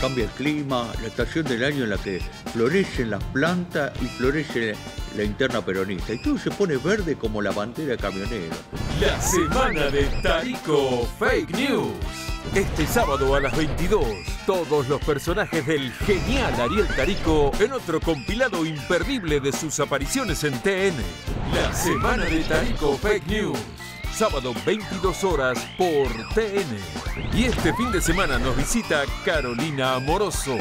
cambia el clima, la estación del año en la que florecen las plantas y florece la interna peronista. Y todo se pone verde como la bandera camionera. La semana de Tarico Fake News. Este sábado a las 22, todos los personajes del genial Ariel Tarico en otro compilado imperdible de sus apariciones en TN. La semana de Tarico Fake News. Sábado 22 horas por TN. Y este fin de semana nos visita Carolina Amoroso.